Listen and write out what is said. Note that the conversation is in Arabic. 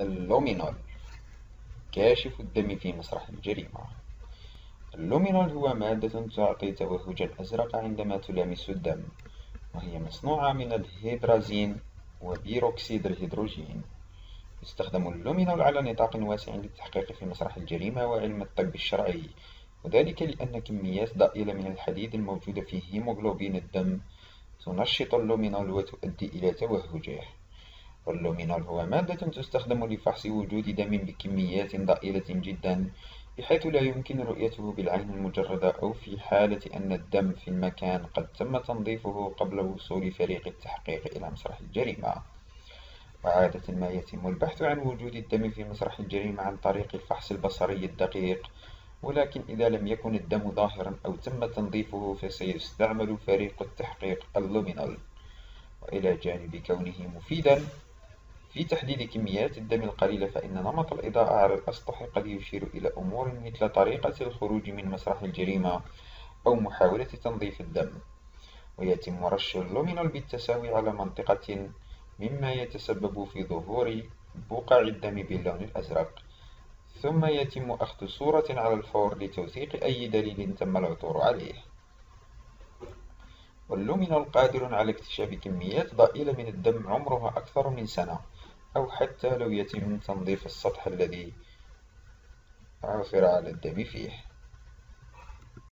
اللومينول كاشف الدم في مسرح الجريمة. اللومينول هو مادة تعطي توهجا أزرق عندما تلامس الدم وهي مصنوعة من الهيدرازين وبيروكسيد الهيدروجين. يستخدم اللومينول على نطاق واسع للتحقيق في مسرح الجريمة وعلم الطب الشرعي وذلك لأن كميات ضئيلة من الحديد الموجودة في هيموغلوبين الدم تنشط اللومينول وتؤدي إلى توهجه. واللومينول هو مادة تستخدم لفحص وجود دم بكميات ضئيلة جدا بحيث لا يمكن رؤيته بالعين المجردة أو في حالة أن الدم في المكان قد تم تنظيفه قبل وصول فريق التحقيق إلى مسرح الجريمة. وعادة ما يتم البحث عن وجود الدم في مسرح الجريمة عن طريق الفحص البصري الدقيق ولكن إذا لم يكن الدم ظاهرا أو تم تنظيفه فسيستعمل فريق التحقيق اللومينال. وإلى جانب كونه مفيدا في تحديد كميات الدم القليلة فإن نمط الإضاءة على الأسطح قد يشير إلى أمور مثل طريقة الخروج من مسرح الجريمة أو محاولة تنظيف الدم. ويتم رش اللومينال بالتساوي على منطقة مما يتسبب في ظهور بقع الدم باللون الأزرق. ثم يتم أخذ صورة على الفور لتوثيق أي دليل تم العثور عليه. واللومينال قادر على اكتشاف كميات ضئيلة من الدم عمرها أكثر من سنة. أو حتى لو يتم تنظيف السطح الذي عثر على الدم فيه.